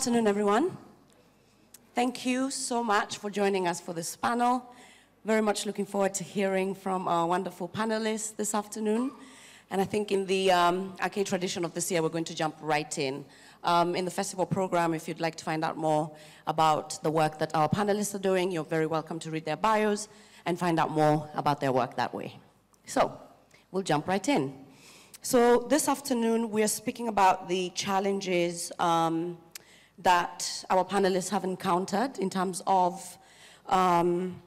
afternoon, everyone. Thank you so much for joining us for this panel. Very much looking forward to hearing from our wonderful panelists this afternoon. And I think in the um, arcade tradition of this year, we're going to jump right in. Um, in the festival program, if you'd like to find out more about the work that our panelists are doing, you're very welcome to read their bios and find out more about their work that way. So, we'll jump right in. So, this afternoon, we are speaking about the challenges um, that our panelists have encountered in terms of um,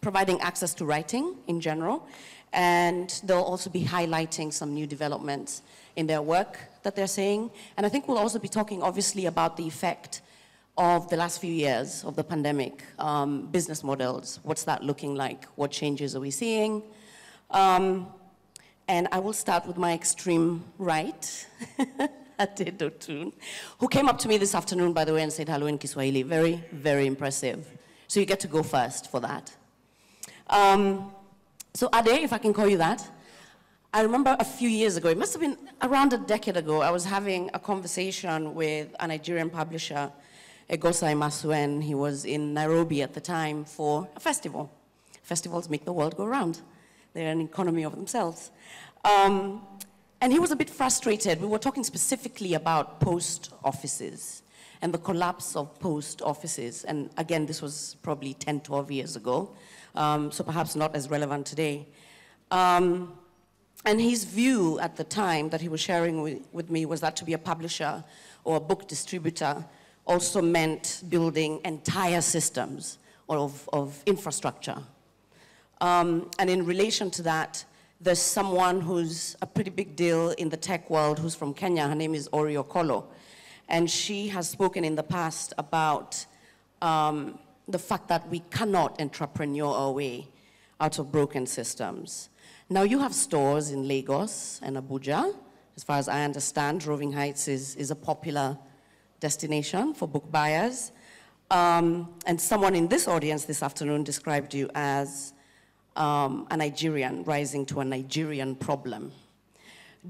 providing access to writing in general, and they'll also be highlighting some new developments in their work that they're saying. And I think we'll also be talking, obviously, about the effect of the last few years of the pandemic, um, business models, what's that looking like, what changes are we seeing? Um, and I will start with my extreme right, Ade who came up to me this afternoon, by the way, and said hello in Kiswahili. Very, very impressive. So you get to go first for that. Um, so Ade, if I can call you that, I remember a few years ago, it must have been around a decade ago, I was having a conversation with a Nigerian publisher, Eghosa Imasuen. He was in Nairobi at the time for a festival. Festivals make the world go round. They're an economy of themselves. Um, and he was a bit frustrated. We were talking specifically about post offices and the collapse of post offices. And again, this was probably 10, 12 years ago, um, so perhaps not as relevant today. Um, and his view at the time that he was sharing with, with me was that to be a publisher or a book distributor also meant building entire systems of, of infrastructure. Um, and in relation to that, there's someone who's a pretty big deal in the tech world who's from Kenya. Her name is Ory Okolloh. And she has spoken in the past about um, the fact that we cannot entrepreneur our way out of broken systems. Now, you have stores in Lagos and Abuja. As far as I understand, Roving Heights is, is a popular destination for book buyers. Um, and someone in this audience this afternoon described you as um, a Nigerian rising to a Nigerian problem.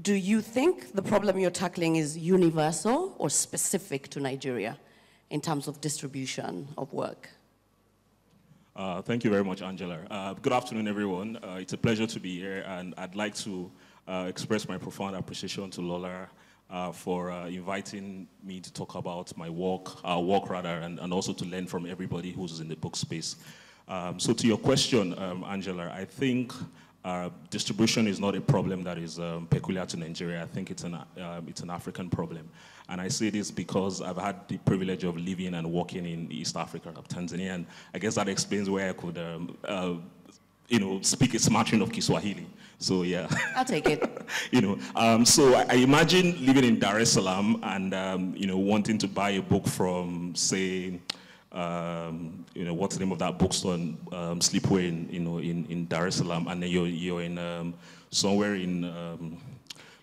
Do you think the problem you're tackling is universal or specific to Nigeria in terms of distribution of work? Uh, thank you very much, Angela. Uh, good afternoon, everyone. Uh, it's a pleasure to be here, and I'd like to uh, express my profound appreciation to Lola uh, for uh, inviting me to talk about my work, our work rather, and, and also to learn from everybody who's in the book space. Um, so to your question, um, Angela, I think uh, distribution is not a problem that is um, peculiar to Nigeria. I think it's an, uh, it's an African problem. And I say this because I've had the privilege of living and working in East Africa, Tanzania, and I guess that explains where I could, um, uh, you know, speak a smattering of Kiswahili. So yeah. I'll take it. you know, um, so I, I, imagine living in Dar es Salaam and, um, you know, wanting to buy a book from, say, um, you know, what's the name of that bookstore, um, Sleepaway in, you know, in, in Dar es Salaam, and then you're, you're in um, somewhere in, um,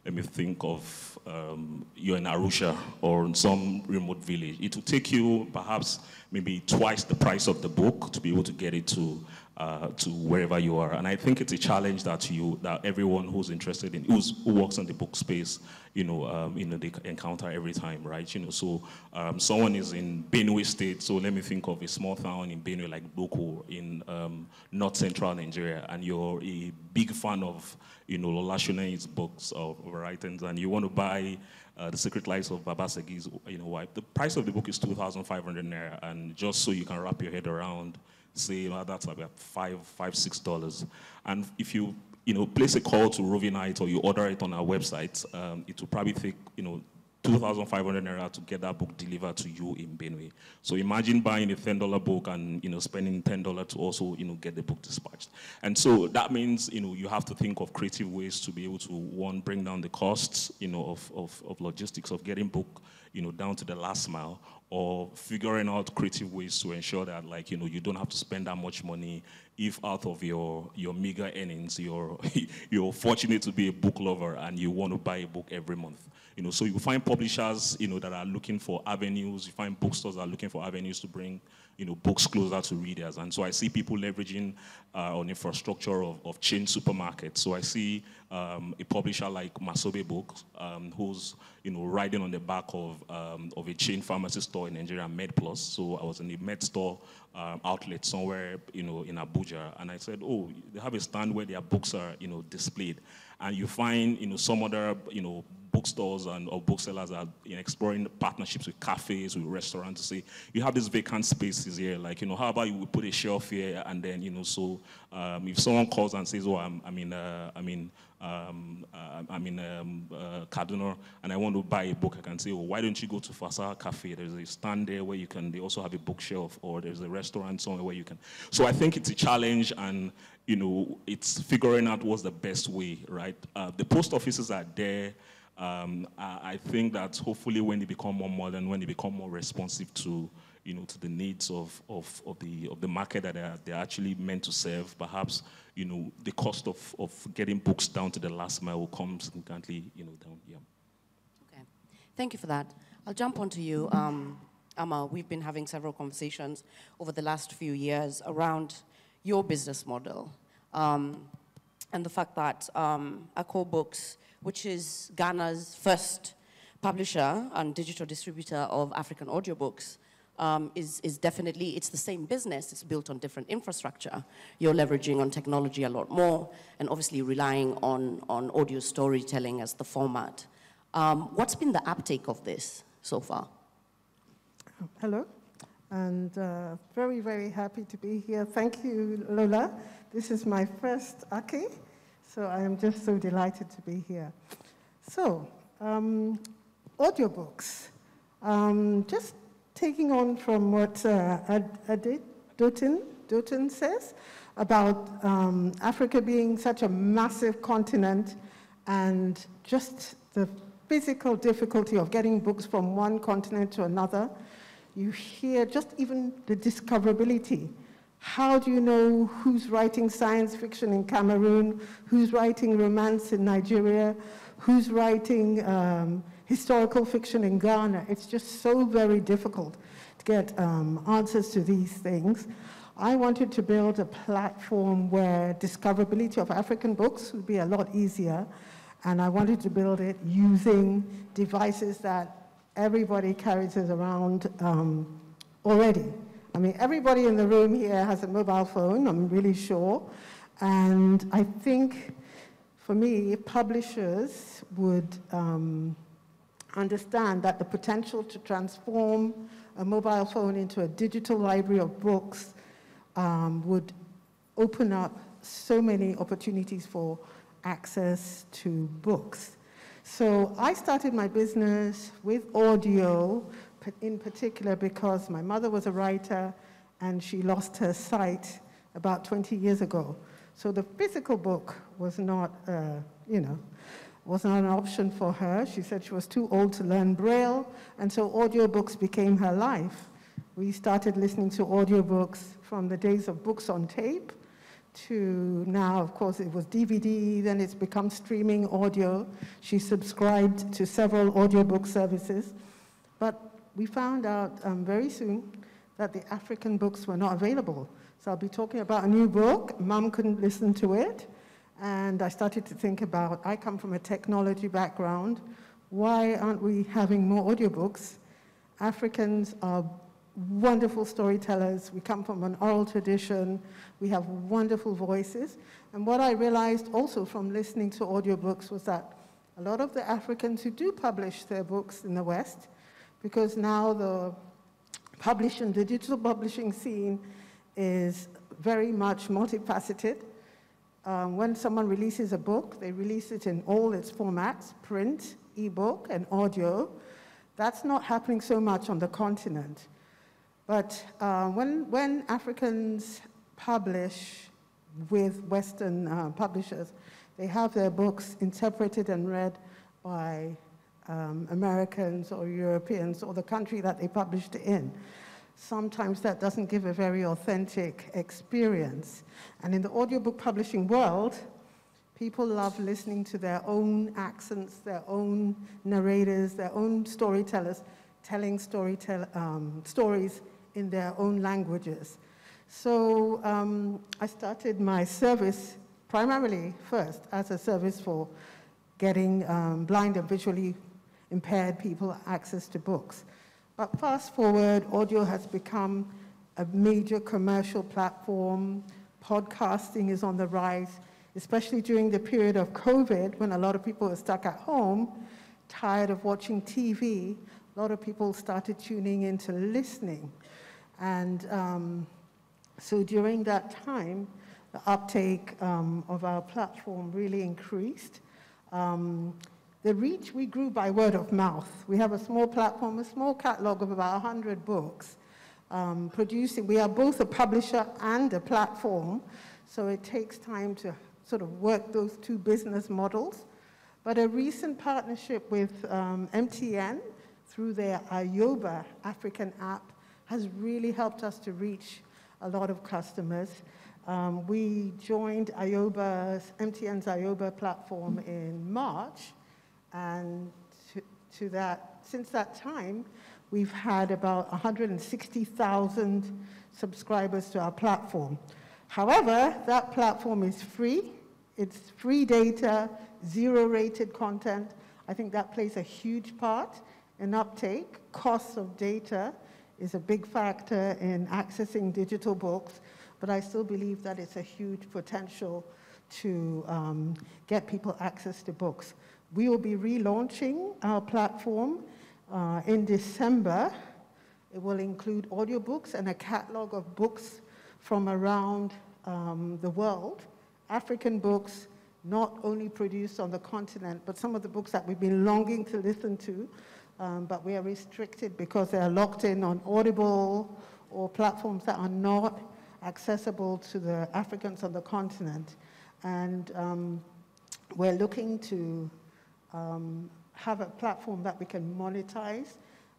let me think of, um, you're in Arusha or in some remote village. It will take you perhaps maybe twice the price of the book to be able to get it to uh, to wherever you are. And I think it's a challenge that you, that everyone who's interested in, who's, who works in the book space, you know, um, you know, they encounter every time, right? You know, so um, someone is in Benue State, so let me think of a small town in Benue like Boko in um, north central Nigeria, and you're a big fan of, you know, Lola Shoneyin's books of writings, and you want to buy uh, The Secret Lives of Baba Segi's, you know, wife. The price of the book is 2,500 naira, and just so you can wrap your head around say that's about five, five, six dollars. And if you, you know, place a call to Roving Heights or you order it on our website, um, it will probably take, you know, 2,500 naira to get that book delivered to you in Benue. So imagine buying a $10 book and, you know, spending $10 to also, you know, get the book dispatched. And so that means, you know, you have to think of creative ways to be able to, one, bring down the costs, you know, of, of, of logistics of getting book, you know, down to the last mile, or figuring out creative ways to ensure that like you know you don't have to spend that much money if out of your your meager earnings you're you're fortunate to be a book lover and you want to buy a book every month you know so you find publishers you know that are looking for avenues you find bookstores that are looking for avenues to bring you know, books closer to readers. And so I see people leveraging uh, on infrastructure of, of chain supermarkets. So I see um, a publisher like Masobe Books, um, who's, you know, riding on the back of, um, of a chain pharmacy store in Nigeria, MedPlus. So I was in the Med store um, outlet somewhere, you know, in Abuja, and I said, oh, they have a stand where their books are, you know, displayed, and you find, you know, some other, you know, bookstores and or booksellers are you know, exploring partnerships with cafes, with restaurants to say, you have these vacant spaces here, like, you know, how about you put a shelf here and then, you know, so um, if someone calls and says, oh, I'm, I'm in, uh, I'm in, um, uh, I'm in um, uh, and I want to buy a book, I can say, well, why don't you go to Fasa Cafe? There's a stand there where you can, they also have a bookshelf or there's a restaurant somewhere where you can. So I think it's a challenge and, you know, it's figuring out what's the best way, right? Uh, the post offices are there um, I, I, think that hopefully when they become more modern, when they become more responsive to, you know, to the needs of, of, of, the, of the market that they're, they're actually meant to serve, perhaps, you know, the cost of, of getting books down to the last mile will come significantly, you know, down here. Okay, thank you for that. I'll jump onto you. Um, Ama, we've been having several conversations over the last few years around your business model um, and the fact that um, AkooBooks which is Ghana's first publisher and digital distributor of African audiobooks, um, is, is definitely, it's the same business, it's built on different infrastructure. You're leveraging on technology a lot more and obviously relying on, on audio storytelling as the format. Um, what's been the uptake of this so far? Hello, and uh, very, very happy to be here. Thank you, Lola. This is my first Ake. So I am just so delighted to be here. So, um, audiobooks. Um, just taking on from what uh, Dotun, Dotun says about um, Africa being such a massive continent and just the physical difficulty of getting books from one continent to another. You hear just even the discoverability how do you know who's writing science fiction in Cameroon, who's writing romance in Nigeria, who's writing um, historical fiction in Ghana? It's just so very difficult to get um, answers to these things. I wanted to build a platform where discoverability of African books would be a lot easier, and I wanted to build it using devices that everybody carries around um, already. I mean, everybody in the room here has a mobile phone, I'm really sure. And I think, for me, publishers would um, understand that the potential to transform a mobile phone into a digital library of books um, would open up so many opportunities for access to books. So I started my business with audio in particular because my mother was a writer and she lost her sight about 20 years ago. So the physical book was not, uh, you know, was not an option for her. She said she was too old to learn Braille, and so audiobooks became her life. We started listening to audiobooks from the days of books on tape to now, of course, it was DVD, then it's become streaming audio. She subscribed to several audiobook services. But we found out um, very soon that the African books were not available. So I'll be talking about a new book. Mum couldn't listen to it. And I started to think about, I come from a technology background. Why aren't we having more audiobooks? Africans are wonderful storytellers. We come from an oral tradition. We have wonderful voices. And what I realized also from listening to audiobooks was that a lot of the Africans who do publish their books in the West because now the publishing, the digital publishing scene is very much multifaceted. Um, when someone releases a book, they release it in all its formats, print, ebook, and audio. That's not happening so much on the continent. But uh, when, when Africans publish with Western uh, publishers, they have their books interpreted and read by um, Americans or Europeans or the country that they published in. Sometimes that doesn't give a very authentic experience. And in the audiobook publishing world, people love listening to their own accents, their own narrators, their own storytellers telling storytell um, stories in their own languages. So um, I started my service primarily first as a service for getting um, blind and visually impaired people access to books. But fast forward, audio has become a major commercial platform. Podcasting is on the rise, especially during the period of COVID when a lot of people were stuck at home, tired of watching TV. A lot of people started tuning into listening. And um, so during that time, the uptake um, of our platform really increased. Um, the reach we grew by word of mouth. We have a small platform, a small catalog of about 100 books. Um, producing, we are both a publisher and a platform, so it takes time to sort of work those two business models. But a recent partnership with um, MTN through their Ayoba African app has really helped us to reach a lot of customers. Um, we joined Ayoba's, MTN's Ayoba platform in March, and to, to that, since that time, we've had about 160,000 subscribers to our platform. However, that platform is free. It's free data, zero rated content. I think that plays a huge part in uptake. Cost of data is a big factor in accessing digital books, but I still believe that it's a huge potential to um, get people access to books. We will be relaunching our platform uh, in December. It will include audiobooks and a catalog of books from around um, the world, African books, not only produced on the continent, but some of the books that we've been longing to listen to, um, but we are restricted because they are locked in on Audible or platforms that are not accessible to the Africans on the continent. And um, we're looking to um, have a platform that we can monetize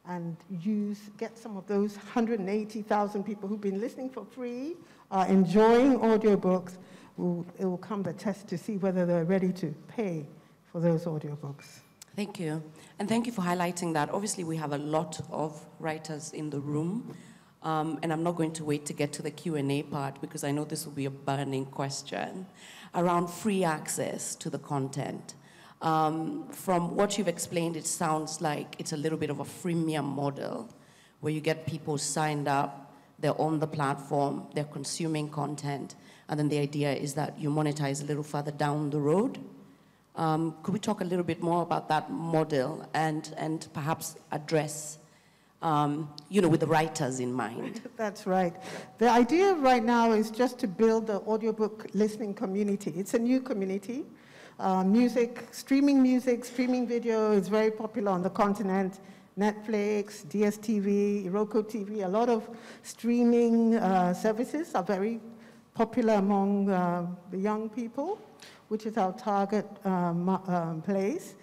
and use, get some of those 180,000 people who've been listening for free, are enjoying audiobooks. Will, it will come the test to see whether they're ready to pay for those audiobooks. Thank you. And thank you for highlighting that. Obviously, we have a lot of writers in the room. Um, and I'm not going to wait to get to the Q&A part because I know this will be a burning question around free access to the content. Um, from what you've explained, it sounds like it's a little bit of a freemium model where you get people signed up, they're on the platform, they're consuming content, and then the idea is that you monetize a little further down the road. Um, could we talk a little bit more about that model and, and perhaps address, um, you know, with the writers in mind? That's right. The idea right now is just to build the audiobook listening community. It's a new community. Uh, music, streaming music, streaming video is very popular on the continent. Netflix, DSTV, Roku TV, a lot of streaming uh, services are very popular among uh, the young people, which is our target um, place.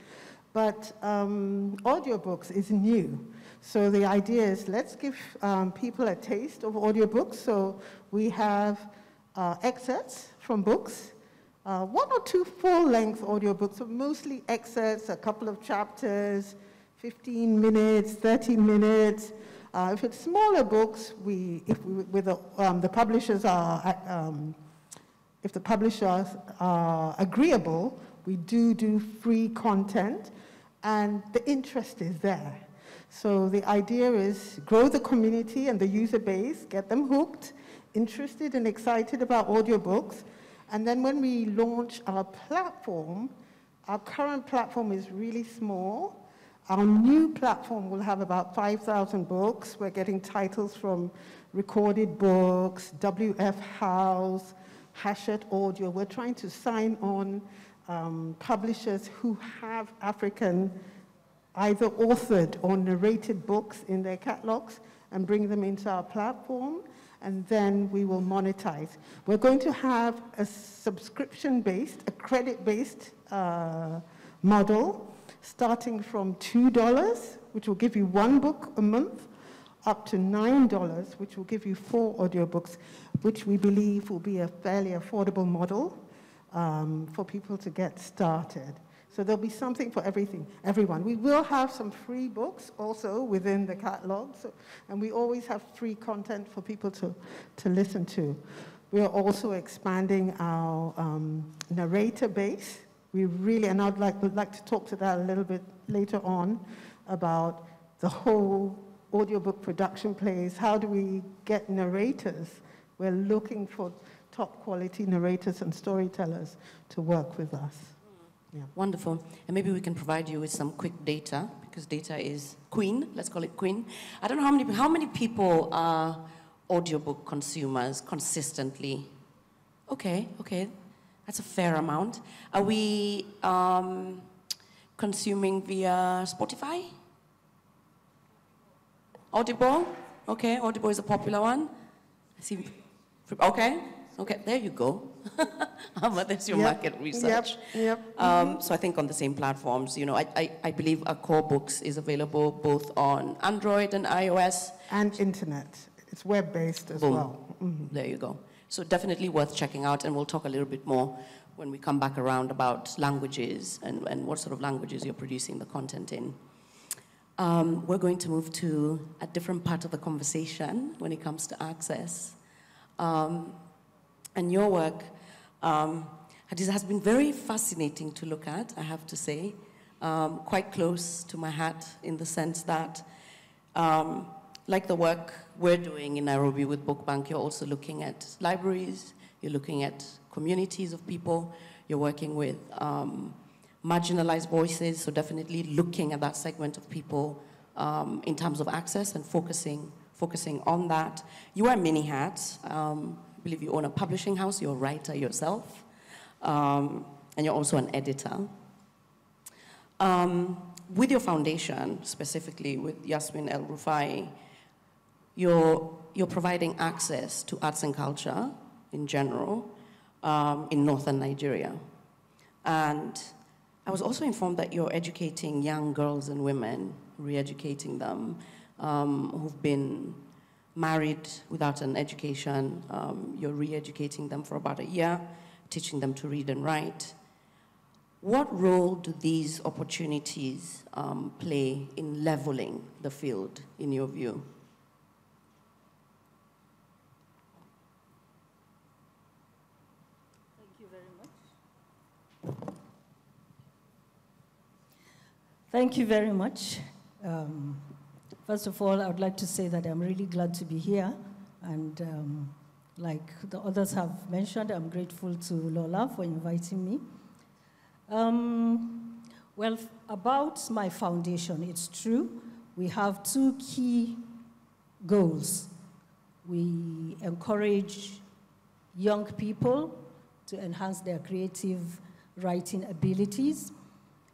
But um, audiobooks is new. So the idea is let's give um, people a taste of audiobooks. So we have excerpts from books uh, one or two full-length audiobooks, mostly excerpts, a couple of chapters, 15 minutes, 30 minutes. Uh, if it's smaller books, we, if we, with the, um, the publishers are, um, if the publishers are agreeable, we do do free content, and the interest is there. So the idea is grow the community and the user base, get them hooked, interested and excited about audiobooks, and then when we launch our platform, our current platform is really small. Our new platform will have about 5,000 books. We're getting titles from Recorded Books, W.F. Howes, Hachette Audio. We're trying to sign on um, publishers who have African either authored or narrated books in their catalogs and bring them into our platform and then we will monetize. We're going to have a subscription-based, a credit-based uh, model starting from $2, which will give you one book a month, up to $9, which will give you four audiobooks, which we believe will be a fairly affordable model um, for people to get started. So there'll be something for everything, everyone. We will have some free books also within the catalog, so, and we always have free content for people to, to listen to. We are also expanding our um, narrator base. We really, and I'd like, would like to talk to that a little bit later on about the whole audiobook production plays? How do we get narrators? We're looking for top quality narrators and storytellers to work with us. Yeah. Wonderful. And maybe we can provide you with some quick data because data is queen. Let's call it queen. I don't know how many, how many people are audiobook consumers consistently. Okay, okay. That's a fair amount. Are we um, consuming via Spotify? Audible? Okay, Audible is a popular one. I see. Okay, okay, there you go. but that's your yep. market research. Yep, yep. Um, mm-hmm. So I think on the same platforms, you know, I, I, I believe AkooBooks is available both on Android and iOS. And internet. It's web-based as Boom. well. Mm-hmm. There you go. So definitely worth checking out, and we'll talk a little bit more when we come back around about languages and, and what sort of languages you're producing the content in. Um, we're going to move to a different part of the conversation when it comes to access. Um, and your work um, has been very fascinating to look at, I have to say, um, quite close to my heart in the sense that, um, like the work we're doing in Nairobi with Book Bunk, you're also looking at libraries, you're looking at communities of people, you're working with um, marginalized voices, so definitely looking at that segment of people um, in terms of access and focusing, focusing on that. You wear many hats. Um, I believe you own a publishing house, you're a writer yourself, um, and you're also an editor. Um, with your foundation, specifically with Yasmin El Rufai, you're, you're providing access to arts and culture in general um, in northern Nigeria. And I was also informed that you're educating young girls and women, re-educating them, um, who've been married without an education, um, you're re-educating them for about a year, teaching them to read and write. What role do these opportunities um, play in leveling the field, in your view? Thank you very much. Thank you very much. Um, First of all, I would like to say that I'm really glad to be here. And um, like the others have mentioned, I'm grateful to Lola for inviting me. Um, well, about my foundation, it's true. We have two key goals. We encourage young people to enhance their creative writing abilities.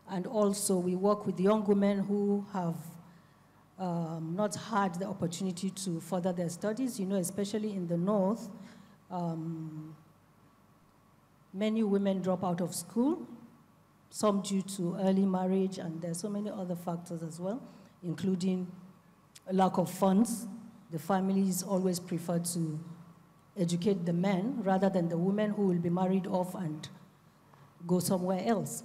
And also, we work with young women who have um, not had the opportunity to further their studies. You know, especially in the north, um, many women drop out of school, some due to early marriage, and there's so many other factors as well, including lack of funds. The families always prefer to educate the men rather than the women who will be married off and go somewhere else.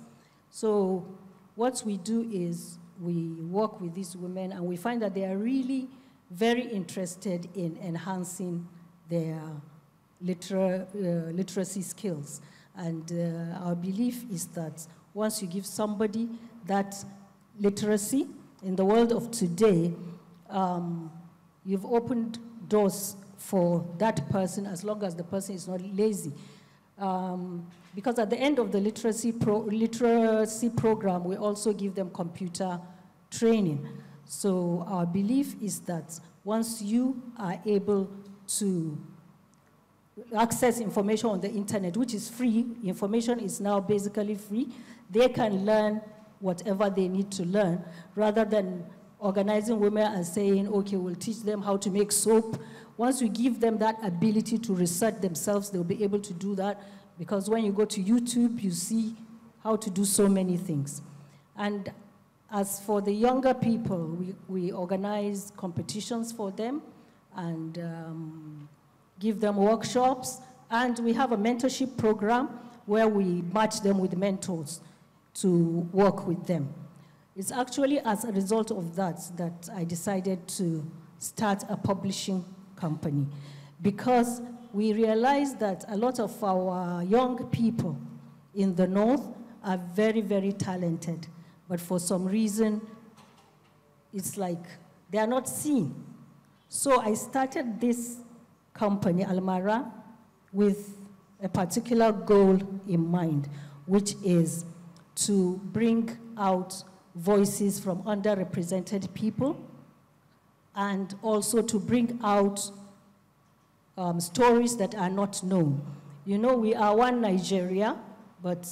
So what we do is we work with these women and we find that they are really very interested in enhancing their liter uh, literacy skills. And uh, our belief is that once you give somebody that literacy in the world of today, um, you've opened doors for that person as long as the person is not lazy. Um, because at the end of the literacy, pro literacy program, we also give them computer training. So our belief is that once you are able to access information on the internet, which is free, information is now basically free, they can learn whatever they need to learn rather than organizing women and saying, okay, we'll teach them how to make soap. Once you give them that ability to research themselves, they'll be able to do that because when you go to YouTube, you see how to do so many things. And as for the younger people, we, we organize competitions for them and um, give them workshops. And we have a mentorship program where we match them with mentors to work with them. It's actually as a result of that that I decided to start a publishing company because we realized that a lot of our young people in the North are very, very talented. But for some reason, it's like they are not seen. So I started this company, Almara, with a particular goal in mind, which is to bring out voices from underrepresented people and also to bring out um, stories that are not known. You know, we are one Nigeria, but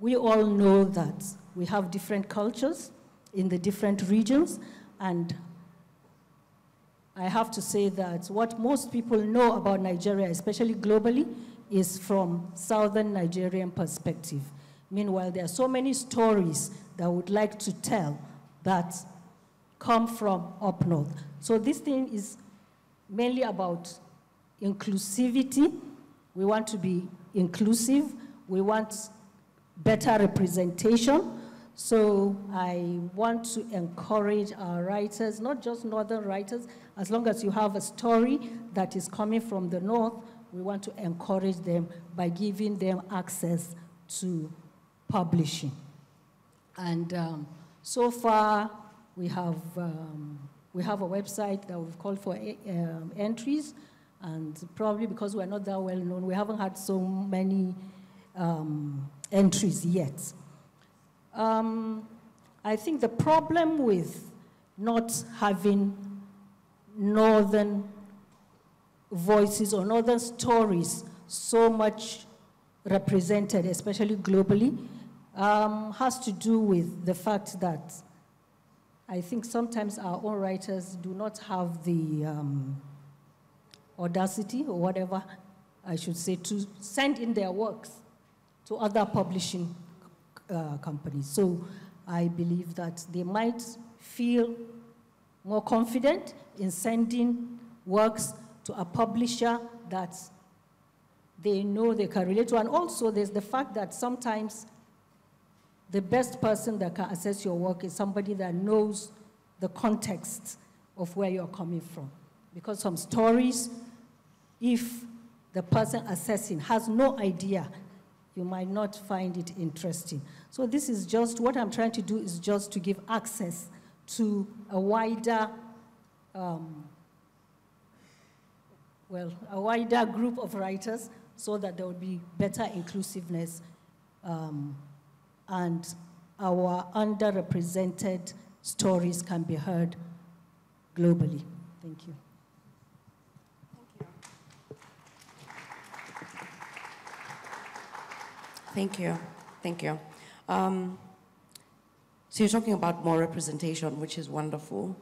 we all know that we have different cultures in the different regions, and I have to say that what most people know about Nigeria, especially globally, is from southern Nigerian perspective. Meanwhile, there are so many stories that I would like to tell that come from up north. So this thing is mainly about inclusivity. We want to be inclusive. We want better representation. So I want to encourage our writers, not just northern writers, as long as you have a story that is coming from the north, we want to encourage them by giving them access to publishing. And um, so far, we have, um, we have a website that we've called for um, entries, and probably because we're not that well known, we haven't had so many um, entries yet. Um, I think the problem with not having northern voices or northern stories so much represented, especially globally, um, has to do with the fact that I think sometimes our own writers do not have the um, audacity or whatever I should say to send in their works to other publishing uh, companies. So I believe that they might feel more confident in sending works to a publisher that they know they can relate to. And also, there's the fact that sometimes the best person that can assess your work is somebody that knows the context of where you're coming from. Because some stories, if the person assessing has no idea, you might not find it interesting. So this is just, what I'm trying to do is just to give access to a wider um, well, a wider group of writers so that there would be better inclusiveness um, and our underrepresented stories can be heard globally. Thank you. Thank you. Thank you. Um, so you're talking about more representation, which is wonderful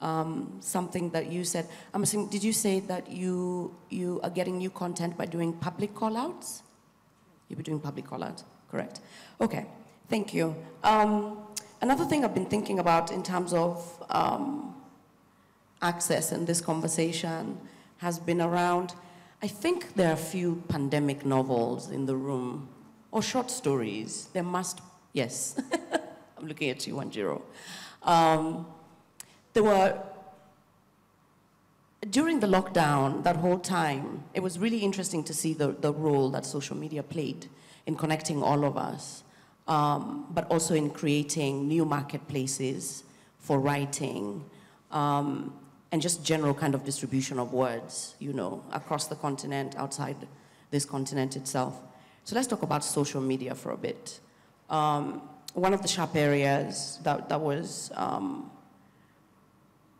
um, something that you said. I'm assuming, did you say that you, you are getting new content by doing public callouts? You'll be doing public callouts, correct? Okay, thank you. Um, another thing I've been thinking about in terms of um, access in this conversation has been around, I think there are a few pandemic novels in the room, or short stories. There must, yes. I'm looking at you, Wanjiru. Um, there were, during the lockdown, that whole time, it was really interesting to see the, the role that social media played in connecting all of us, um, but also in creating new marketplaces for writing, um, and just general kind of distribution of words, you know, across the continent, outside this continent itself. So let's talk about social media for a bit. Um, one of the sharp areas that, that was um,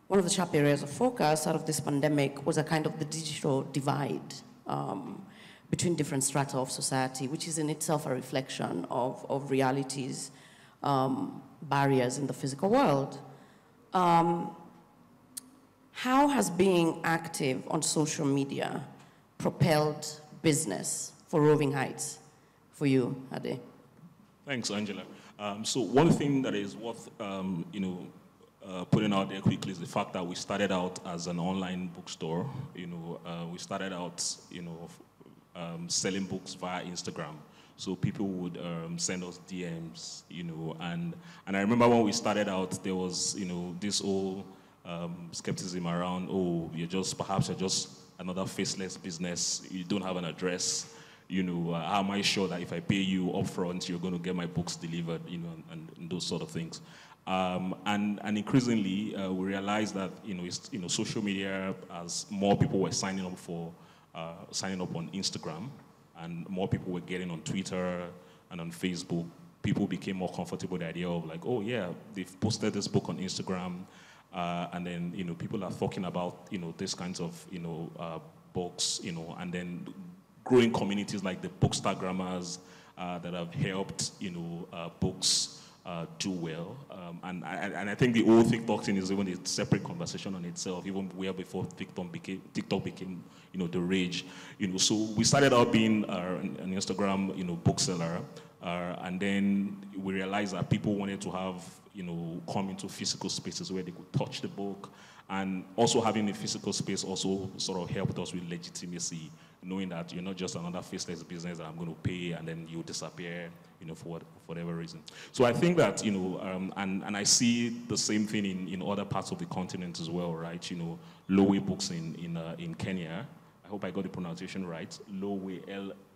one of the sharp areas of focus out of this pandemic was a kind of the digital divide um, between different strata of society, which is in itself a reflection of, of realities, um, barriers in the physical world. Um, how has being active on social media propelled business for Roving Heights for you, Ade? Thanks, Angela. Um, so one thing that is worth, um, you know, uh, putting out there quickly is the fact that we started out as an online bookstore. You know, uh, we started out, you know, um, selling books via Instagram. So people would um, send us DMs, you know, and and I remember when we started out, there was, you know, this whole um, skepticism around, oh, you're just perhaps you're just another faceless business. You don't have an address. You know, uh, how am I sure that if I pay you upfront, you're going to get my books delivered? You know, and, and those sort of things. Um, and, and increasingly, uh, we realized that you know, you know, social media, as more people were signing up for uh, signing up on Instagram, and more people were getting on Twitter and on Facebook, people became more comfortable with the idea of like, oh yeah, they've posted this book on Instagram, uh, and then you know people are talking about you know these kinds of you know uh, books, you know, and then growing communities like the Bookstagrammers uh, that have helped you know uh, books uh, do well. Um, and, I, and I think the whole TikTok thing is even a separate conversation on itself, even where before TikTok became, TikTok became you know, the rage. You know, so we started out being uh, an Instagram, you know, bookseller. Uh, and then we realized that people wanted to have, you know, come into physical spaces where they could touch the book. And also having a physical space also sort of helped us with legitimacy knowing that you're not just another faceless business that I'm going to pay and then you disappear, you know, for, what, for whatever reason. So I think that, you know, um, and, and I see the same thing in, in other parts of the continent as well, right? You know, Lolwe Books in, in, uh, in Kenya, I hope I got the pronunciation right, Lolwe,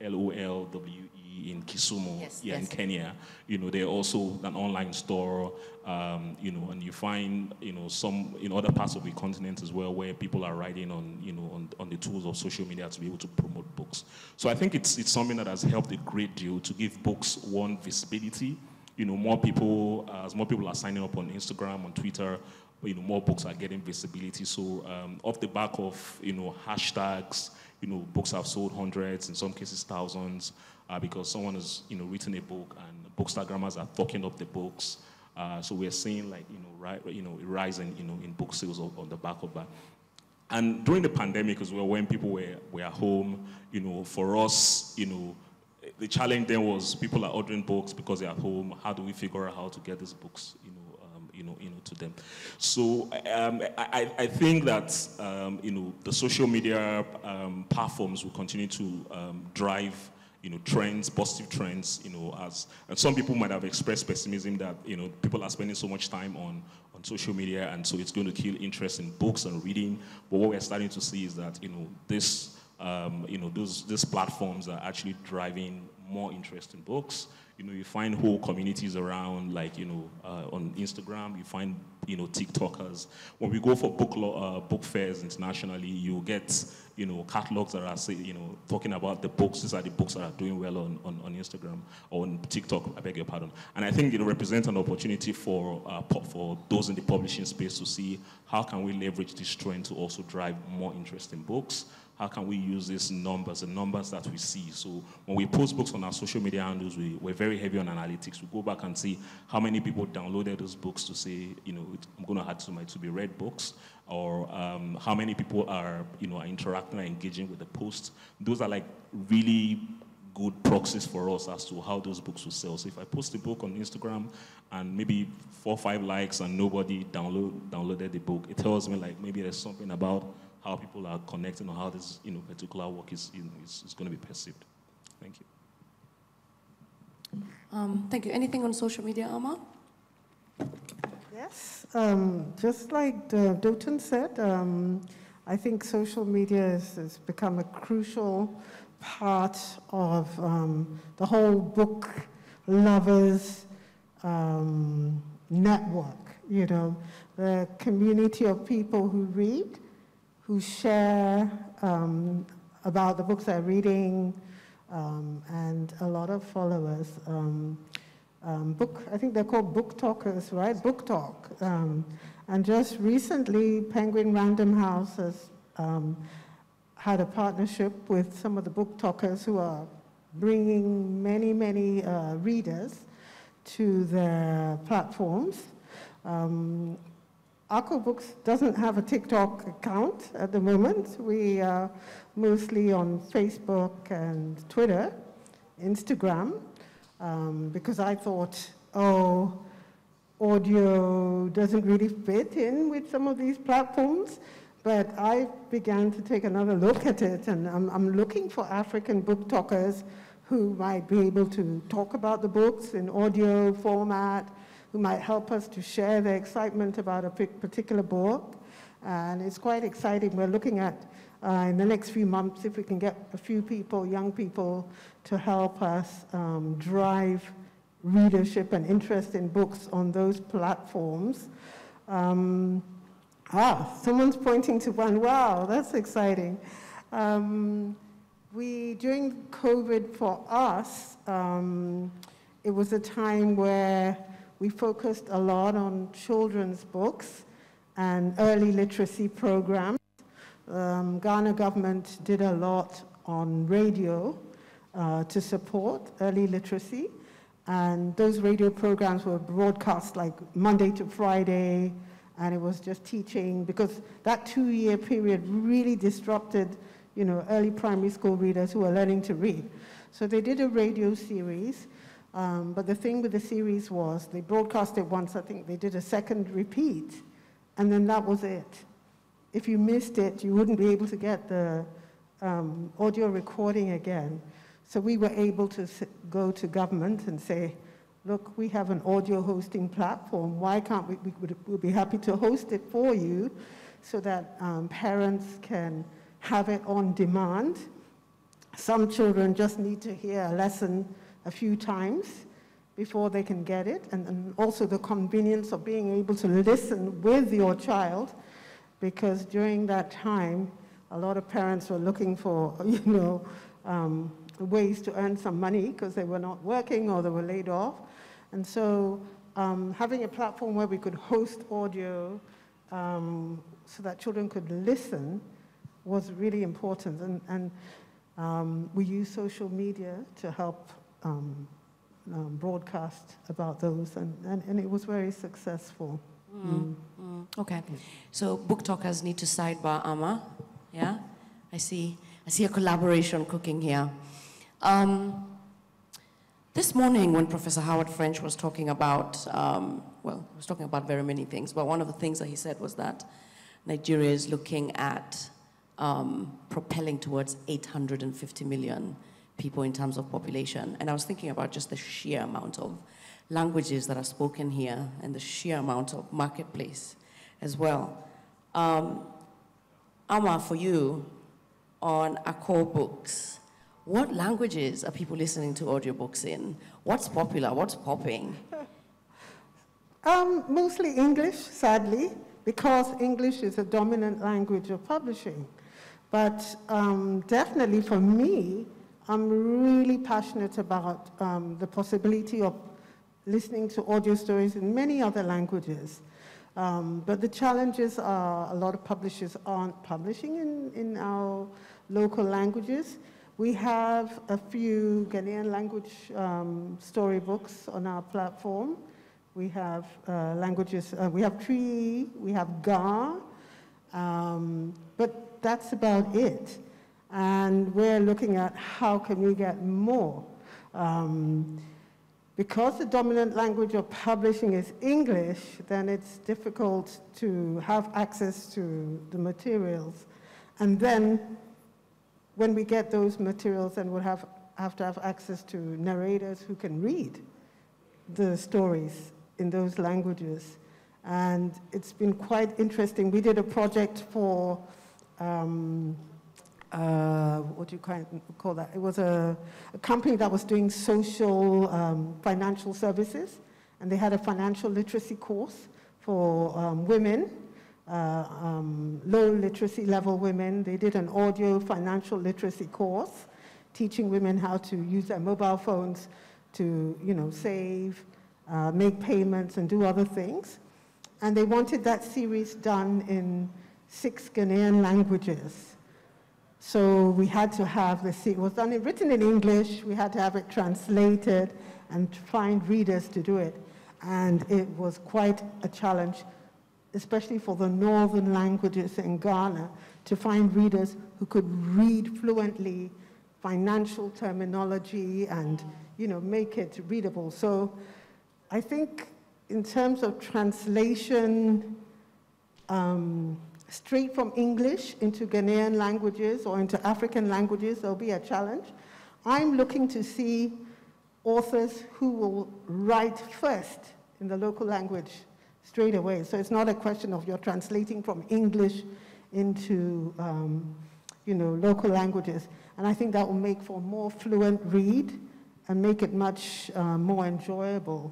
L-O-L-W-E in Kisumu, yes, yeah, yes. in Kenya. You know, they're also an online store, um, you know, and you find, you know, some in other parts of the continent as well where people are writing on, you know, on, on the tools of social media to be able to promote books. So I think it's, it's something that has helped a great deal to give books one visibility. You know, more people, uh, as more people are signing up on Instagram, on Twitter, you know, more books are getting visibility. So um, off the back of, you know, hashtags, you know, books have sold hundreds, in some cases thousands, uh, because someone has, you know, written a book and bookstagrammers are talking up the books. Uh, so we're seeing like, you know, right, you know, in, you know, in book sales on the back of that. And during the pandemic as well, when people were, were home, you know, for us, you know, the challenge then was people are ordering books because they're at home. How do we figure out how to get these books, you know, you know, you know, to them. So um, I, I think that um, you know the social media um, platforms will continue to um, drive you know trends, positive trends. You know, as and some people might have expressed pessimism that you know people are spending so much time on on social media, and so it's going to kill interest in books and reading. But what we're starting to see is that you know this. Um, you know, those, these platforms are actually driving more interest in books you know, you find whole communities around, like, you know, uh, on Instagram, you find, you know, TikTokers. When we go for book, uh, book fairs internationally, you get, you know, catalogs that are, you know, talking about the books. These are the books that are doing well on, on, on Instagram or on TikTok, I beg your pardon. And I think it represents an opportunity for, uh, for those in the publishing space to see how can we leverage this trend to also drive more interest in books, how can we use these numbers, the numbers that we see. So when we post books on our social media handles, we, we're very heavy on analytics. We go back and see how many people downloaded those books to say, you know, I'm going to add to my to be read books, or um, how many people are, you know, are interacting and engaging with the post. Those are like really good proxies for us as to how those books will sell. So if I post a book on Instagram and maybe four or five likes and nobody download, downloaded the book, it tells me like maybe there's something about how people are connecting or how this you know, particular work is, you know, is, is going to be perceived. Thank you. Um, thank you. Anything on social media, Ama? Yes, um, just like uh, Dotun said, um, I think social media has, has, become a crucial part of um, the whole book lovers um, network, you know, the community of people who read who share um, about the books they're reading, um, and a lot of followers. Um, um book, I think they're called BookTokers, right? BookTok. Um, and just recently, Penguin Random House has had a partnership with some of the BookTokers who are bringing many, many uh, readers to their platforms. Um, AkooBooks doesn't have a TikTok account at the moment. We are mostly on Facebook and Twitter, Instagram, um, because I thought, oh, audio doesn't really fit in with some of these platforms. But I began to take another look at it, and I'm, I'm looking for African BookTokers who might be able to talk about the books in audio format, who might help us to share their excitement about a particular book. And it's quite exciting. We're looking at uh, in the next few months if we can get a few people, young people, to help us um, drive readership and interest in books on those platforms. Um, ah, someone's pointing to one. Wow, that's exciting. Um, we, during COVID for us, um, it was a time where we focused a lot on children's books and early literacy programs. Um, Ghana government did a lot on radio uh, to support early literacy. And those radio programs were broadcast like Monday to Friday, and it was just teaching because that two-year period really disrupted, you know, early primary school readers who were learning to read. So they did a radio series, um, but the thing with the series was they broadcast it once, I think they did a second repeat, and then that was it. If you missed it, you wouldn't be able to get the um, audio recording again. So we were able to go to government and say, look, we have an audio hosting platform. Why can't we, we would we'll be happy to host it for you so that um, parents can have it on demand. Some children just need to hear a lesson a few times before they can get it, and, and also the convenience of being able to listen with your child, because during that time, a lot of parents were looking for, you know, um, ways to earn some money because they were not working or they were laid off. And so um, having a platform where we could host audio um, so that children could listen was really important. And, and um, we use social media to help um, um, broadcast about those, and, and, and, it was very successful. Mm. Mm. Mm. Okay, so BookTokers need to sidebar Ama. Yeah, I see. I see a collaboration cooking here. Um, this morning, when Professor Howard French was talking about, um, well, he was talking about very many things, but one of the things that he said was that Nigeria is looking at um, propelling towards 850 million people in terms of population. And I was thinking about just the sheer amount of languages that are spoken here and the sheer amount of marketplace as well. Um, Ama, for you, on AkooBooks, what languages are people listening to audiobooks in? What's popular? What's popping? Um, mostly English, sadly, because English is a dominant language of publishing. But um, definitely for me, I'm really passionate about um, the possibility of listening to audio stories in many other languages. Um, but the challenges are a lot of publishers aren't publishing in, in our local languages. We have a few Ghanaian language um, storybooks on our platform. We have uh, languages, uh, we have Twi, we have Ga, um, but that's about it. And we're looking at how can we get more. Um, because the dominant language of publishing is English, then it's difficult to have access to the materials. And then when we get those materials, then we'll have, have to have access to narrators who can read the stories in those languages. And it's been quite interesting. We did a project for, um, uh, what do you call that? It was a, a company that was doing social um, financial services, and they had a financial literacy course for um, women uh, um, low literacy level women. They did an audio financial literacy course teaching women how to use their mobile phones to, you know, save, uh, make payments, and do other things. And they wanted that series done in six Ghanaian languages. So we had to have the, it was done, written in English, we had to have it translated and find readers to do it. And it was quite a challenge especially for the northern languages in Ghana, to find readers who could read fluently financial terminology and, you know, make it readable. So I think in terms of translation, um, straight from English into Ghanaian languages or into African languages, there'll be a challenge. I'm looking to see authors who will write first in the local language straight away. So it's not a question of you're translating from English into, um, you know, local languages. And I think that will make for a more fluent read and make it much uh, more enjoyable.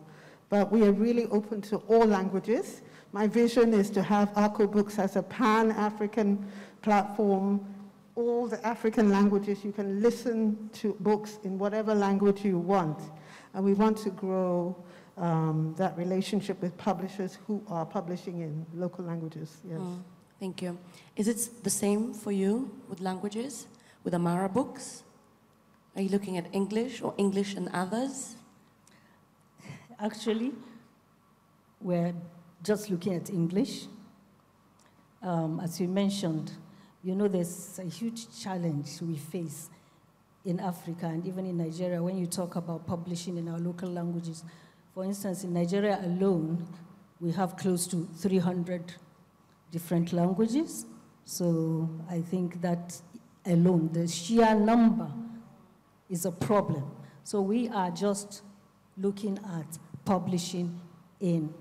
But we are really open to all languages. My vision is to have AkooBooks as a pan-African platform, all the African languages. You can listen to books in whatever language you want. And we want to grow um, that relationship with publishers who are publishing in local languages. Yes. Mm, thank you. Is it the same for you with languages, with Amara books? Are you looking at English or English and others? Actually, we're just looking at English. Um, as you mentioned, you know, there's a huge challenge we face in Africa and even in Nigeria when you talk about publishing in our local languages. For instance, in Nigeria alone, we have close to 300 different languages. So I think that alone, the sheer number is a problem. So we are just looking at publishing in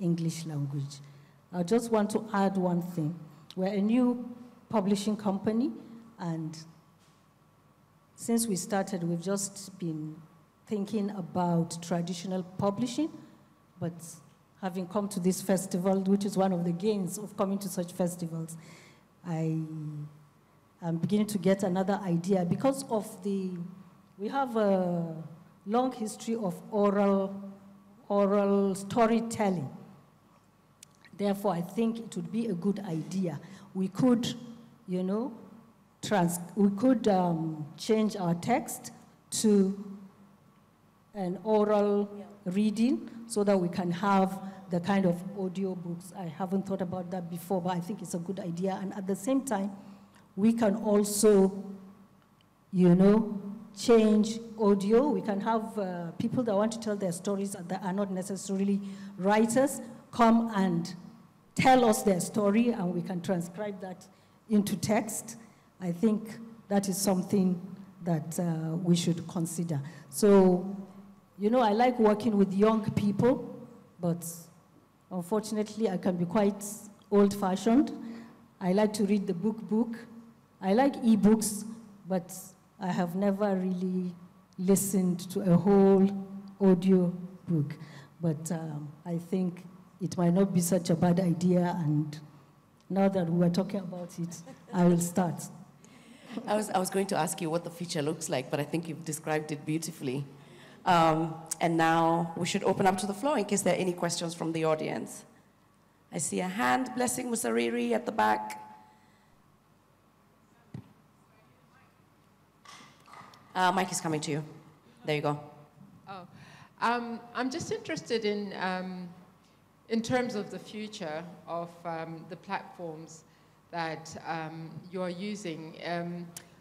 English language. I just want to add one thing. We're a new publishing company, and since we started, we've just been thinking about traditional publishing, but having come to this festival, which is one of the gains of coming to such festivals, I am beginning to get another idea because of the, we have a long history of oral, oral storytelling. Therefore, I think it would be a good idea. We could, you know, trans we could um, change our text to an oral yeah. reading so that we can have the kind of audio books. I haven't thought about that before, but I think it's a good idea. And at the same time, we can also, you know, change audio. We can have uh, people that want to tell their stories that are not necessarily writers come and tell us their story, and we can transcribe that into text. I think that is something that uh, we should consider. So, you know, I like working with young people, but unfortunately, I can be quite old fashioned. I like to read the book book. I like e-books, but I have never really listened to a whole audio book. But um, I think it might not be such a bad idea, and now that we're talking about it, I will start. I was, I was going to ask you what the future looks like, but I think you've described it beautifully. Um, and now we should open up to the floor in case there are any questions from the audience. I see a hand, Blessing Musariri at the back. Uh, Mike is coming to you. There you go. Oh, um, I'm just interested in, um, in terms of the future of um, the platforms that um, you're using.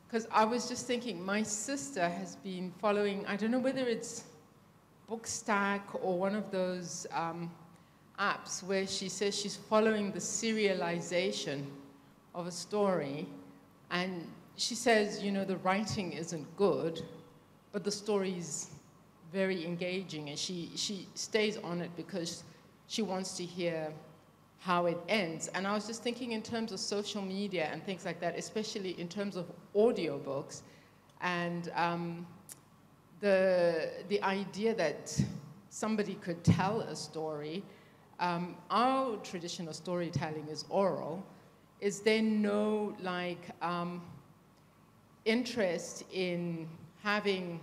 Because um, I was just thinking, my sister has been following, I don't know whether it's Bookstack or one of those um, apps where she says she's following the serialization of a story. And she says, you know, the writing isn't good, but the story is very engaging. And she, she stays on it because she wants to hear how it ends. And I was just thinking in terms of social media and things like that, especially in terms of audiobooks and um, the, the idea that somebody could tell a story. Um, our traditional storytelling is oral. Is there no like um, interest in having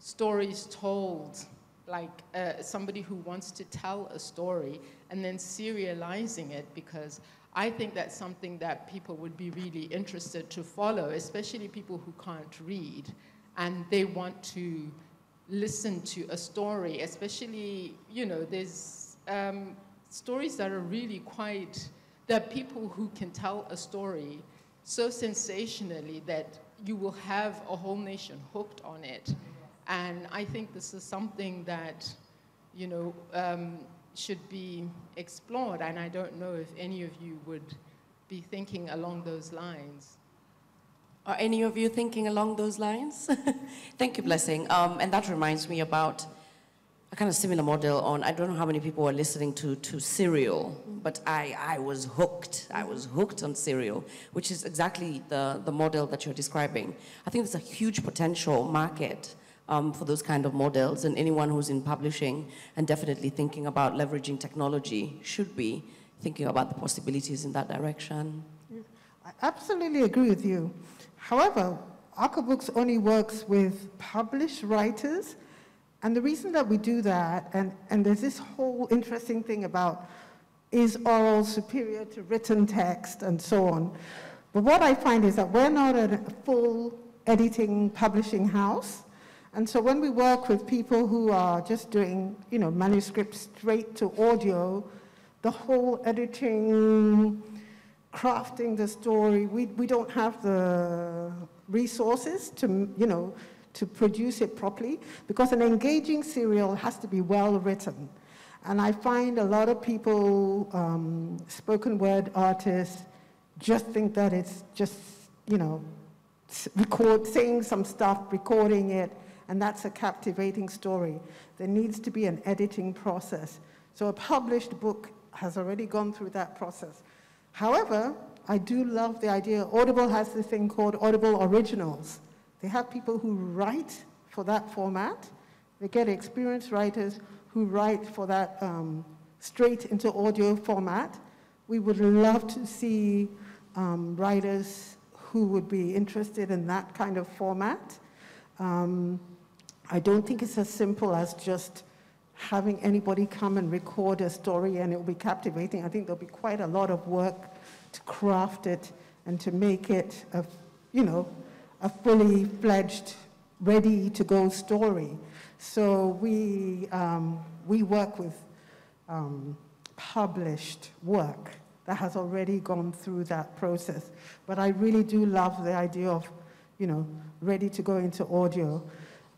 stories told like uh, somebody who wants to tell a story and then serializing it because I think that's something that people would be really interested to follow, especially people who can't read and they want to listen to a story, especially, you know, there's um, stories that are really quite, there are people who can tell a story so sensationally that you will have a whole nation hooked on it. And I think this is something that, you know, um, should be explored. And I don't know if any of you would be thinking along those lines. Are any of you thinking along those lines? Thank you, Blessing. Um, and that reminds me about a kind of similar model on, I don't know how many people are listening to, to Serial, but I, I was hooked. I was hooked on Serial, which is exactly the, the model that you're describing. I think there's a huge potential market um, for those kind of models. And anyone who's in publishing and definitely thinking about leveraging technology should be thinking about the possibilities in that direction. I absolutely agree with you. However, Books only works with published writers. And the reason that we do that, and, and there's this whole interesting thing about is oral superior to written text and so on. But what I find is that we're not a full editing publishing house. And so when we work with people who are just doing, you know, manuscripts straight to audio, the whole editing, crafting the story, we, we don't have the resources to, you know, to produce it properly because an engaging serial has to be well written. And I find a lot of people, um, spoken word artists, just think that it's just, you know, record, saying some stuff, recording it, and that's a captivating story. There needs to be an editing process. So a published book has already gone through that process. However, I do love the idea. Audible has this thing called Audible Originals. They have people who write for that format. They get experienced writers who write for that um, straight into audio format. We would love to see um, writers who would be interested in that kind of format. Um, I don't think it's as simple as just having anybody come and record a story and it will be captivating. I think there'll be quite a lot of work to craft it and to make it a, you know, a fully fledged, ready to go story. So we, um, we work with um, published work that has already gone through that process. But I really do love the idea of, you know, ready to go into audio.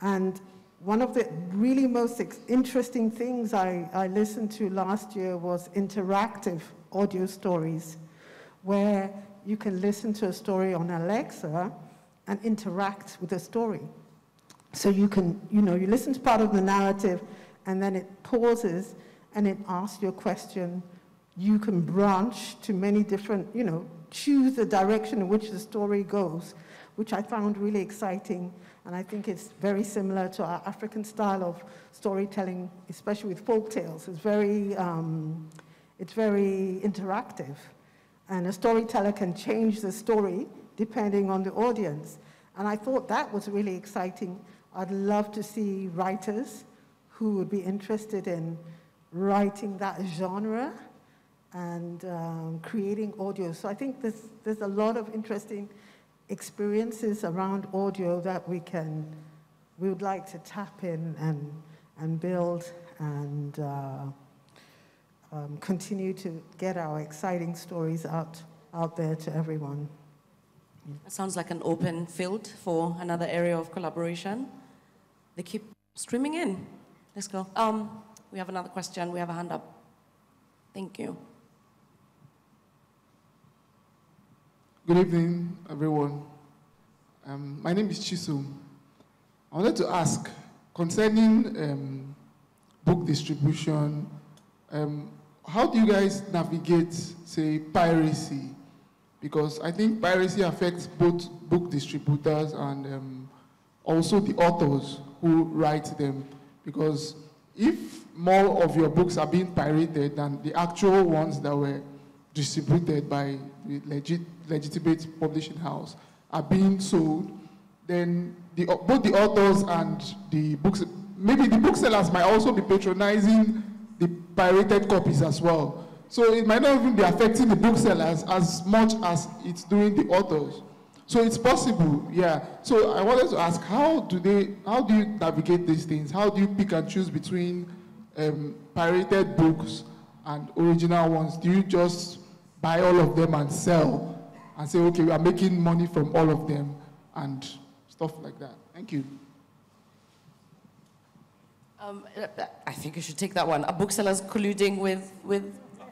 And one of the really most interesting things I, I listened to last year was interactive audio stories where you can listen to a story on Alexa and interact with the story. So you can, you know, you listen to part of the narrative and then it pauses and it asks you a question. You can branch to many different, you know, choose the direction in which the story goes, which I found really exciting. And I think it's very similar to our African style of storytelling, especially with folk tales. It's very, um, it's very interactive. And a storyteller can change the story depending on the audience. And I thought that was really exciting. I'd love to see writers who would be interested in writing that genre and um, creating audio. So I think there's, there's a lot of interesting experiences around audio that we can, we would like to tap in and, and build and uh, um, continue to get our exciting stories out, out there to everyone. It sounds like an open field for another area of collaboration. They keep streaming in. Let's go. Um, we have another question. We have a hand up. Thank you. Good evening, everyone. Um, my name is Chisum. I wanted to ask concerning um, book distribution, um, how do you guys navigate, say, piracy? Because I think piracy affects both book distributors and um, also the authors who write them. Because if more of your books are being pirated than the actual ones that were distributed by the legit, legitimate publishing house are being sold, then the, both the authors and the books, maybe the booksellers might also be patronizing the pirated copies as well. So it might not even be affecting the booksellers as much as it's doing the authors. So it's possible, yeah. So I wanted to ask, how do they, how do you navigate these things? How do you pick and choose between um, pirated books and original ones? Do you just buy all of them and sell and say, okay, we are making money from all of them and stuff like that? Thank you. Um, I think you should take that one. Are booksellers colluding with, with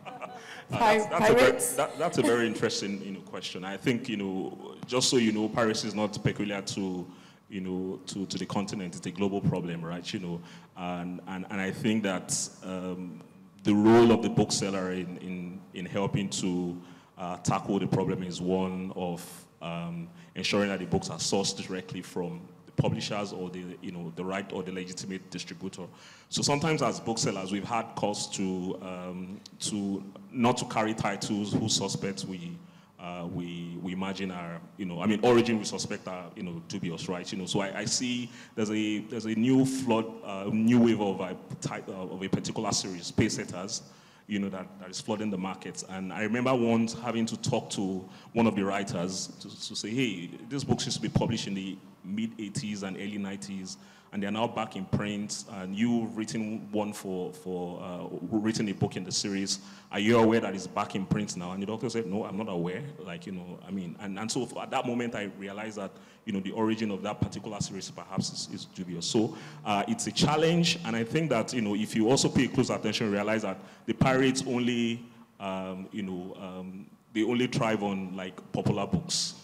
uh, that's, that's pirates? A very, that, that's a very interesting you know, question. I think, you know, just so you know, piracy is not peculiar to, you know, to, to the continent. It's a global problem, right? You know, and, and, and I think that um, the role of the bookseller in, in, in helping to uh, tackle the problem is one of um, ensuring that the books are sourced directly from the publishers or the, you know, the right or the legitimate distributor. So sometimes as booksellers, we've had calls to, um, to not to carry titles whose suspects we, uh, we, we imagine are, you know, I mean, origin we suspect are, you know, dubious, right? You know, so I, I see there's a, there's a new flood, uh, new wave of a, type, uh, of a particular series, Pacesetters, you know, that, that is flooding the markets. And I remember once having to talk to one of the writers to, to say, hey, this book used to be published in the mid 80s and early 90s and they're now back in print. And you've written one for, for uh, written a book in the series. Are you aware that it's back in print now? And the doctor said, no, I'm not aware. Like, you know, I mean, and, and so at that moment I realized that, you know, the origin of that particular series perhaps is, is dubious. So uh, it's a challenge. And I think that, you know, if you also pay close attention, realize that the pirates only, um, you know, um, they only thrive on like popular books.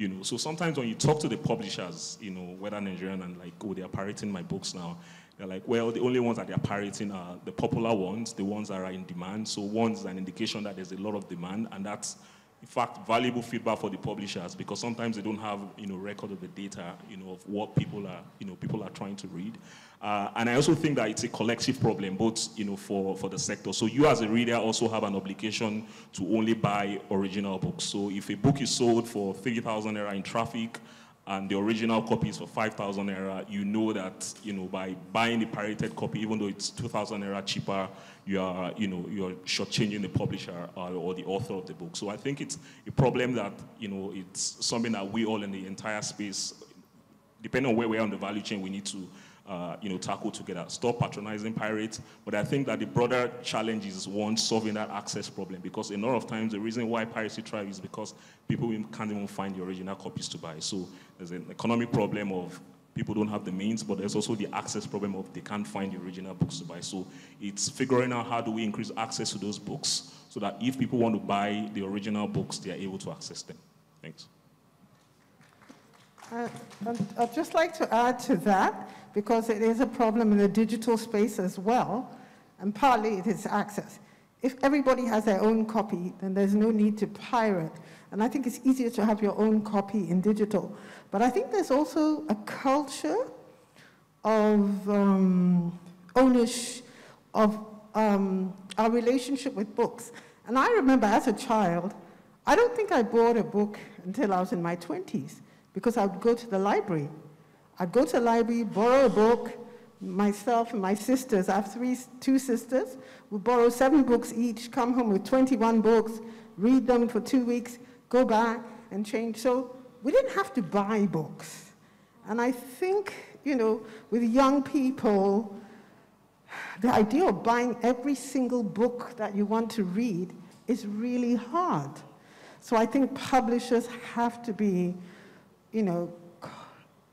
You know, so sometimes when you talk to the publishers, you know, whether Nigerian and like, oh, they are pirating my books now, they're like, well, the only ones that they're pirating are the popular ones, the ones that are in demand. So one's an indication that there's a lot of demand, and that's in fact, valuable feedback for the publishers because sometimes they don't have, you know, record of the data, you know, of what people are, you know, people are trying to read. Uh, and I also think that it's a collective problem, both, you know, for, for the sector. So you as a reader also have an obligation to only buy original books. So if a book is sold for 30,000 naira in traffic, and the original copy is for 5,000 naira, you know that, you know, by buying the pirated copy, even though it's 2,000 naira cheaper, you are, you know, you're shortchanging the publisher or, or, the author of the book. So I think it's a problem that, you know, it's something that we all in the entire space, depending on where we are on the value chain, we need to uh, you know, tackle together. Stop patronizing pirates. But I think that the broader challenge is one, solving that access problem. Because a lot of times the reason why piracy thrives is because people can't even find the original copies to buy. So there's an economic problem of people don't have the means, but there's also the access problem of they can't find the original books to buy. So it's figuring out how do we increase access to those books so that if people want to buy the original books, they are able to access them. Thanks. Uh, I'd just like to add to that because it is a problem in the digital space as well, and partly it is access. If everybody has their own copy, then there's no need to pirate. And I think it's easier to have your own copy in digital. But I think there's also a culture of um, ownership, of um, our relationship with books. And I remember as a child, I don't think I bought a book until I was in my 20s because I would go to the library I'd go to the library, borrow a book, myself and my sisters, I have three, two sisters, would borrow seven books each, come home with 21 books, read them for two weeks, go back and change. So we didn't have to buy books. And I think, you know, with young people, the idea of buying every single book that you want to read is really hard. So I think publishers have to be, you know,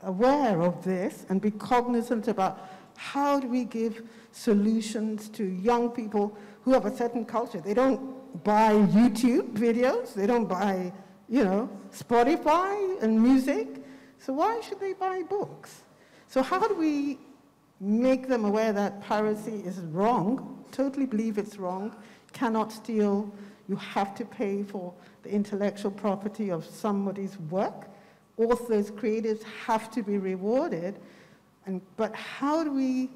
aware of this and be cognizant about how do we give solutions to young people who have a certain culture. They don't buy YouTube videos, they don't buy, you know, Spotify and music. So why should they buy books? So how do we make them aware that piracy is wrong, totally believe it's wrong, cannot steal, you have to pay for the intellectual property of somebody's work, authors, creators have to be rewarded. And, but how do we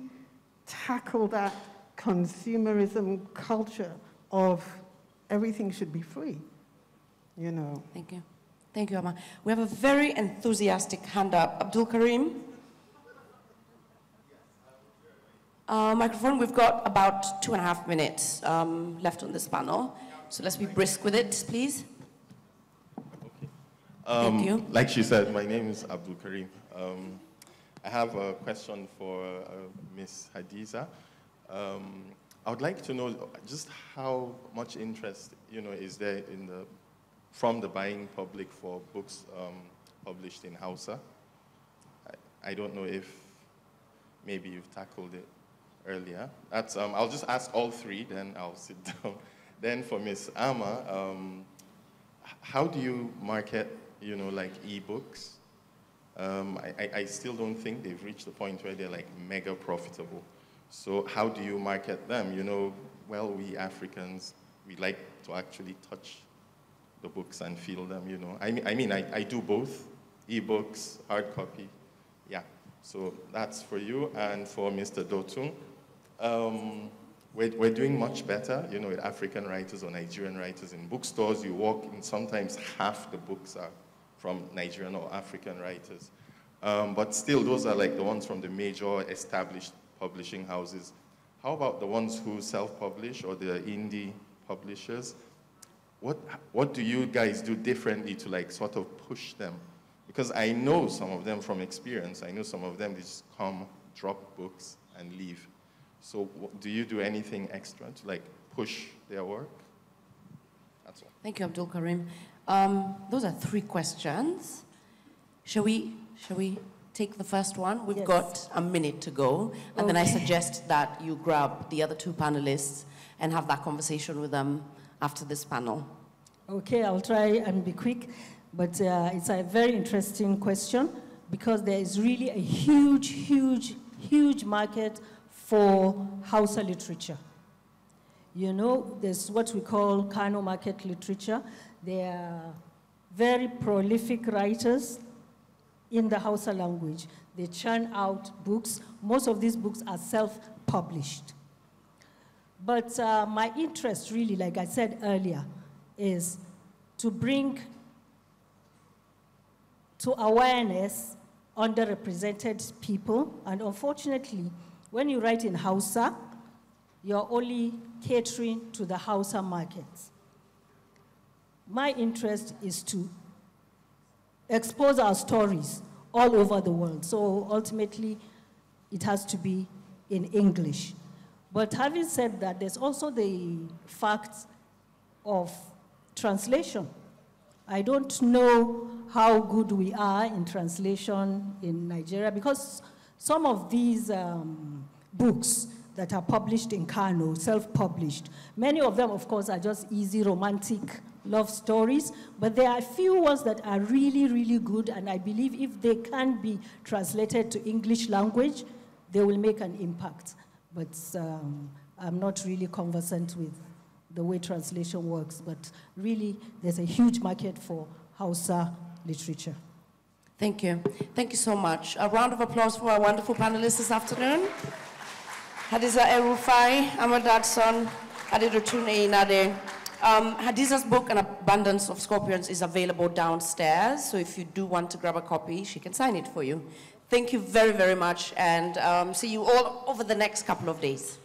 tackle that consumerism culture of everything should be free? You know. Thank you. Thank you, Ama. We have a very enthusiastic hand up. Abdul Karim. Uh, microphone, we've got about two and a half minutes um, left on this panel. So let's be brisk with it, please. Um, Thank you. Like she said, my name is Abdul Karim. Um, I have a question for uh, Ms. Hadiza. Um, I would like to know just how much interest, you know, is there in the, from the buying public for books um, published in Hausa. I, I, don't know if maybe you've tackled it earlier. That's, um, I'll just ask all three, then I'll sit down. then for Ms. Ama, um, how do you market you know, like ebooks. Um, I, I still don't think they've reached the point where they're like mega profitable. So how do you market them? You know, well, we Africans, we like to actually touch the books and feel them, you know. I mean, I, mean, I, I do both, ebooks, hard copy. Yeah, So that's for you and for Mr. Dotun. Um, we're, we're doing much better, you know, with African writers or Nigerian writers. In bookstores, you walk and sometimes half the books are from Nigerian or African writers. Um, but still, those are like the ones from the major established publishing houses. How about the ones who self-publish or the indie publishers? What, what do you guys do differently to like sort of push them? Because I know some of them from experience. I know some of them, they just come, drop books, and leave. So do you do anything extra to like push their work? That's all. Thank you, Abdul Karim. Um, those are three questions. Shall we, shall we take the first one? We've Yes. got a minute to go, and then I suggest that you grab the other two panelists and have that conversation with them after this panel. Okay, I'll try and be quick, but uh, it's a very interesting question because there is really a huge, huge, huge market for Hausa literature. You know, there's what we call Kano market literature. They are very prolific writers in the Hausa language. They churn out books. Most of these books are self-published. But uh, my interest, really, like I said earlier, is to bring to awareness underrepresented people. And unfortunately, when you write in Hausa, you're only catering to the Hausa markets. My interest is to expose our stories all over the world. So ultimately, it has to be in English. But having said that, there's also the fact of translation. I don't know how good we are in translation in Nigeria because some of these um, books that are published in Kano, self-published, many of them, of course, are just easy romantic love stories, but there are a few ones that are really, really good, and I believe if they can be translated to English language, they will make an impact. But um, I'm not really conversant with the way translation works, but really there's a huge market for Hausa literature. Thank you. Thank you so much. A round of applause for our wonderful panelists this afternoon. Hadiza El-Rufai, Ama Dadson, Adedotun Eyinade. Um, Hadiza's book, An Abundance of Scorpions, is available downstairs. So if you do want to grab a copy, she can sign it for you. Thank you very, very much, and um, see you all over the next couple of days.